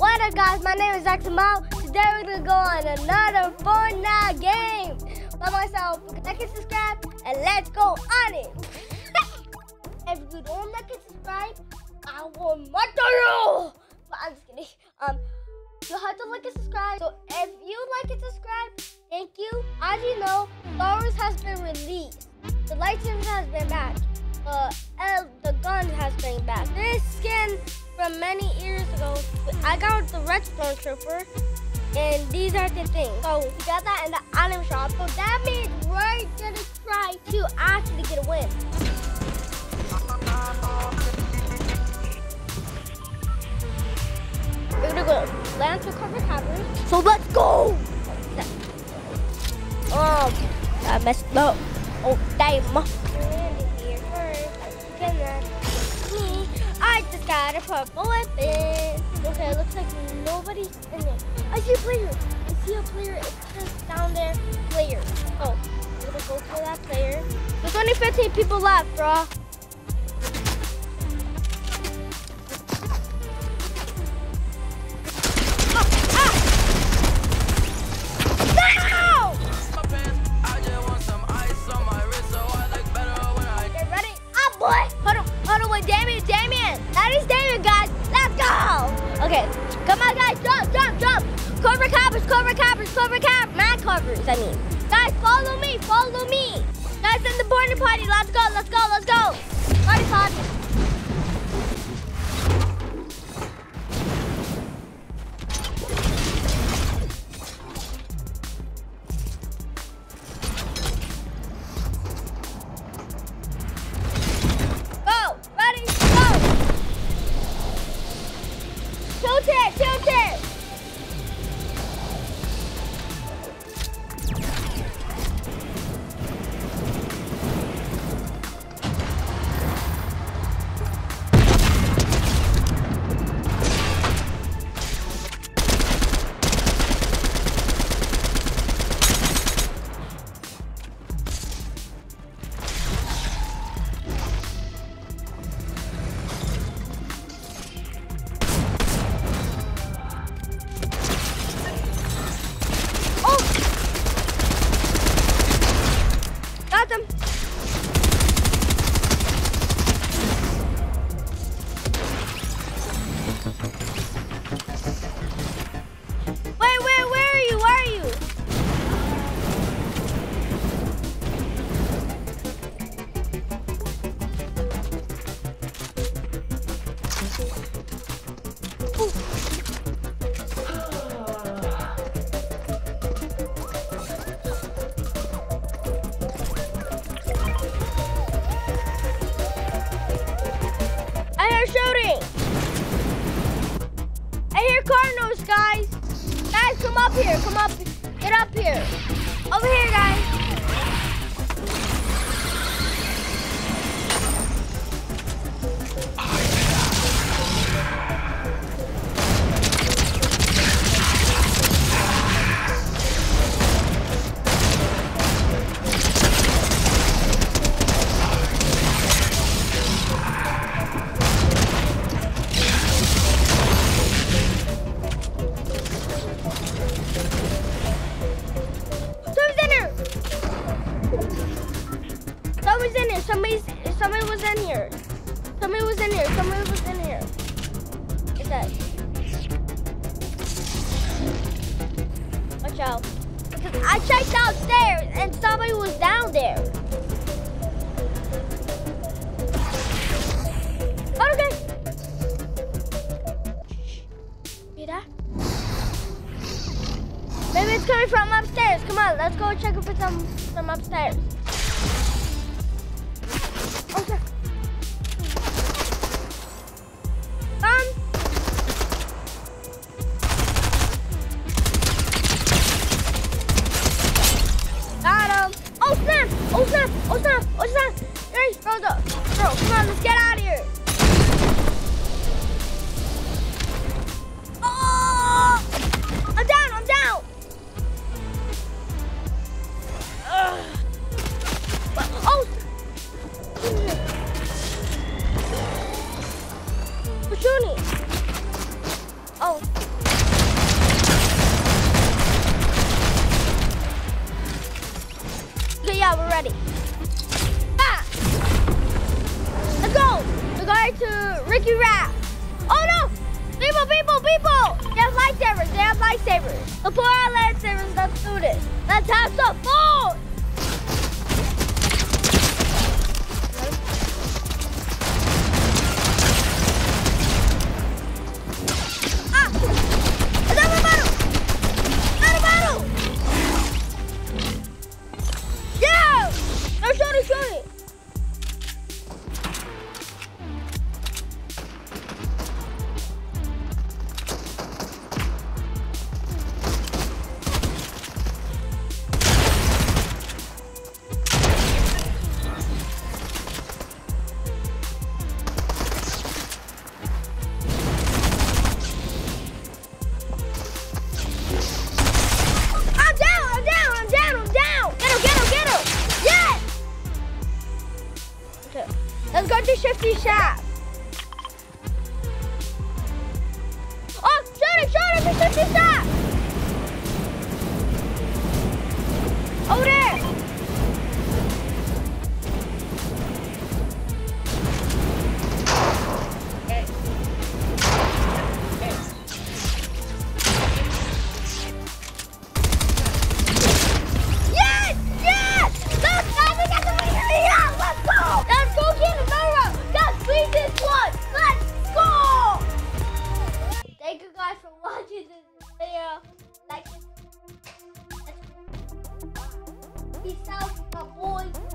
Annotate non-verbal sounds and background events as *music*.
What up, guys? My name is Xmo. Today we're gonna go on another Fortnite game by myself. Like and subscribe, and let's go on it. *laughs* if you don't like and subscribe, I will murder you. But I'm just kidding. Um, you have to like and subscribe. So if you like and subscribe, thank you. As you know, Star Wars has been released. The lightsaber has been back. Uh, the gun has been back. This skin from many years ago. I got the red stormtrooper, and these are the things. So we got that in the item shop. So that means we're gonna try to actually get a win. We're gonna go land to Covert Cavern. So let's go! Oh, I messed up. Oh, damn. Got a purple weapon. Okay, looks like nobody's in there. I see a player. I see a player. It's just down there. Player. Oh, I'm gonna go for that player. There's only 15 people left, bro. Come on, guys, jump, jump, jump. Cover covers, cover covers, cover covers. Not covers, I mean. Guys, follow me, follow me. Guys, in the boarding party, let's go, let's go, let's go. Party, party. them. Up here. Come up. Get up here. Over here, guys. I checked downstairs and somebody was down there. Okay. See that? Maybe it's coming from upstairs. Come on, let's go check if it's from, from upstairs. Oh snap! Oh snap! Oh snap! Guys, bro, bro, come on, let's get out of here. Ricky Rap. Oh no! People, people, people! They have lightsabers. They have lightsabers. Before our lightsabers, let's do this. Let's have some fun! Oh, shoot it, shoot it to Shifty Shaft. Over there. South Kabul.